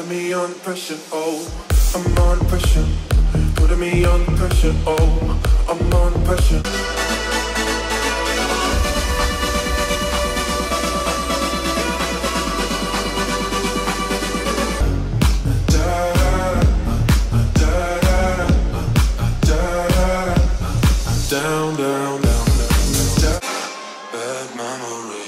putting me on pressure, oh, I'm on pressure, putting me on pressure, oh, I'm on pressure. Down, down, down, down, down. Bad memory.